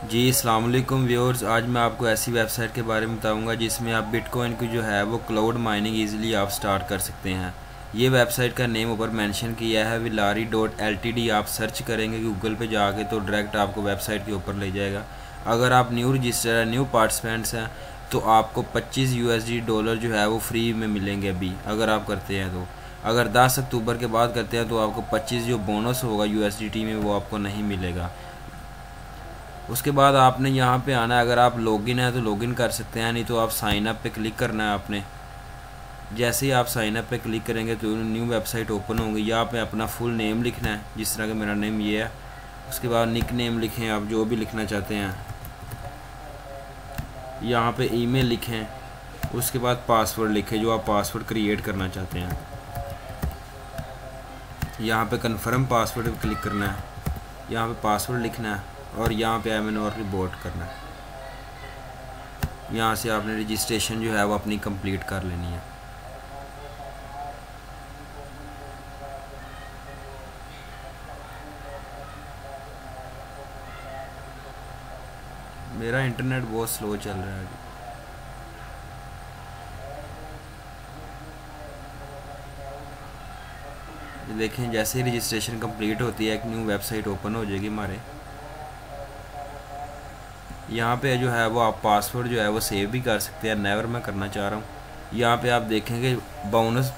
जी वालेकुम व्यूअर्स। आज मैं आपको ऐसी वेबसाइट के बारे में बताऊँगा जिसमें आप बिटकॉइन की जो है वो क्लाउड माइनिंग इजीली आप स्टार्ट कर सकते हैं। ये वेबसाइट का नेम ऊपर मेंशन किया है Villari dot L T D आप सर्च करेंगे गूगल पे जाके तो डायरेक्ट आपको वेबसाइट के ऊपर ले जाएगा। अगर आप न्यू रजिस्टर है, न्यू पार्टिसपेंट्स हैं तो आपको 25 यूएसडी डॉलर जो है वो फ्री में मिलेंगे अभी, अगर आप करते हैं तो। अगर 10 अक्टूबर के बाद करते हैं तो आपको 25 जो बोनस होगा यूएसडीटी में वो आपको नहीं मिलेगा। उसके बाद आपने यहाँ पे आना है। अगर आप लॉगिन है तो लॉगिन कर सकते हैं, नहीं तो आप साइन अप पे क्लिक करना है आपने। जैसे ही आप साइन अप पे क्लिक करेंगे तो न्यू वेबसाइट ओपन होगी, यहाँ पे अपना फुल नेम लिखना है, जिस तरह का मेरा नेम ये है। उसके बाद निक नेम लिखें, आप जो भी लिखना चाहते हैं। यहाँ पे ईमेल लिखें, उसके बाद पासवर्ड लिखें, जो आप पासवर्ड क्रिएट करना चाहते हैं। यहाँ पे कन्फर्म पासवर्ड क्लिक करना है। यहाँ पे पासवर्ड लिखना है। और यहाँ पे एम और रिपोर्ट करना है। यहाँ से आपने रजिस्ट्रेशन जो है वो अपनी कंप्लीट कर लेनी है। मेरा इंटरनेट बहुत स्लो चल रहा है देखें, जैसे ही रजिस्ट्रेशन कंप्लीट होती है, एक न्यू वेबसाइट ओपन हो जाएगी हमारे। यहाँ पे जो है वो आप पासवर्ड जो है वो सेव भी कर सकते हैं। नेवर मैं करना चाह रहा हूँ। यहाँ पे आप देखेंगे बोनस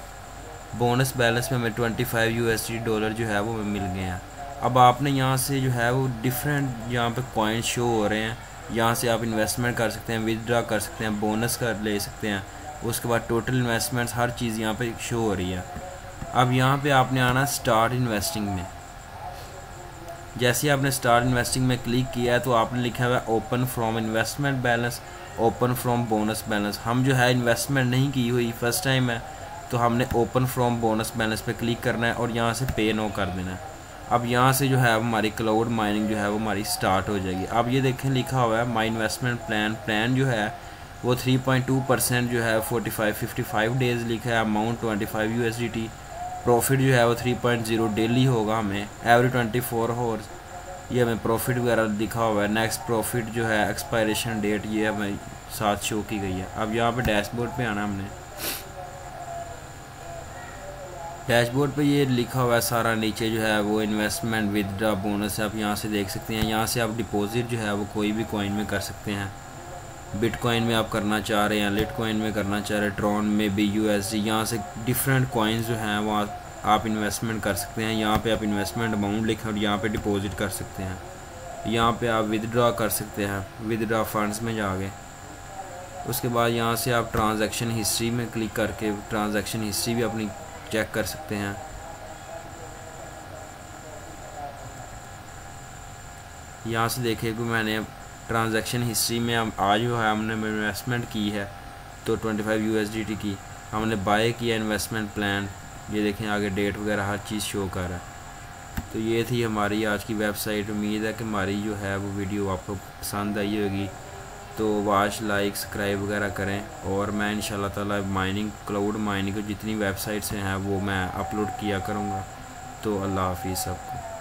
बोनस बैलेंस में हमें ट्वेंटी फाइव यू डॉलर जो है वो मिल गए हैं। अब आपने यहाँ से जो है वो डिफरेंट यहाँ पे कॉइन शो हो रहे हैं। यहाँ से आप इन्वेस्टमेंट कर सकते हैं विदड्रा कर सकते हैं बोनस कर ले सकते हैं। उसके बाद टोटल इन्वेस्टमेंट्स हर चीज़ यहाँ पे शो हो रही है। अब यहाँ पे आपने आना स्टार्ट इन्वेस्टिंग में। जैसे आपने स्टार्ट इन्वेस्टिंग में क्लिक किया है तो आपने लिखा हुआ है open from investment balance, open from bonus balance. हम जो है इन्वेस्टमेंट नहीं की हुई, फ़र्स्ट टाइम है तो हमने ओपन फ्रॉम बोनस बैलेंस पे क्लिक करना है और यहाँ से पे नो कर देना है। अब यहाँ से जो है हमारी क्लाउड माइनिंग जो है, वो हमारी स्टार्ट हो जाएगी। अब ये देखें, लिखा हुआ है माई इन्वेस्टमेंट प्लान प्लान जो है, वो 3.2 परसेंट जो है 45 55 डेज़ लिखा है अमाउंट 25 यूएसडीटी प्रॉफिट जो है वो 3.0 डेली होगा हमें। एवरी 24 फोर आवर्स ये हमें प्रॉफिट वगैरह दिखा हुआ है। नेक्स्ट प्रॉफिट जो है एक्सपायरेशन डेट ये हमें साथ शो की गई है। अब यहाँ पे डैशबोर्ड पे आना हमने। डैशबोर्ड पे ये लिखा हुआ है सारा। नीचे जो है वो इन्वेस्टमेंट विदड्रा बोनस आप यहाँ से देख सकते हैं। यहाँ से आप डिपॉजिट जो है वो कोई भी कॉइन में कर सकते हैं। बिटकॉइन में आप करना चाह रहे हैं लिट कॉइन में करना चाह रहे हैं ट्रॉन में भी यू एस यहाँ से डिफरेंट कॉइन्स जो हैं, वो आप इन्वेस्टमेंट कर सकते हैं। यहाँ पे आप इन्वेस्टमेंट अमाउंट लिखें और यहाँ पे डिपॉजिट कर सकते हैं। यहाँ पे आप विदड्रा कर सकते हैं विदड्रा फंड्स में जाके। उसके बाद यहाँ से आप ट्रांजैक्शन हिस्ट्री में क्लिक करके ट्रांजैक्शन हिस्ट्री भी अपनी चेक कर सकते हैं। यहाँ से देखिए कि मैंने ट्रांजैक्शन हिस्ट्री में हम आज जो है हमने इन्वेस्टमेंट की है तो 25 फाइव यू की। हमने बाय किया इन्वेस्टमेंट प्लान ये देखें, आगे डेट वगैरह हर चीज़ शो कर रहा है। तो ये थी हमारी आज की वेबसाइट उम्मीद है कि हमारी जो है वो वीडियो आपको पसंद आई होगी। तो वाच लाइक सब्सक्राइब वगैरह करें। और मैं इन ताला माइनिंग क्लाउड माइनिंग जितनी वेबसाइट्स हैं, वो मैं अपलोड किया करूँगा। तो अल्लाह हाफिज़ सबको।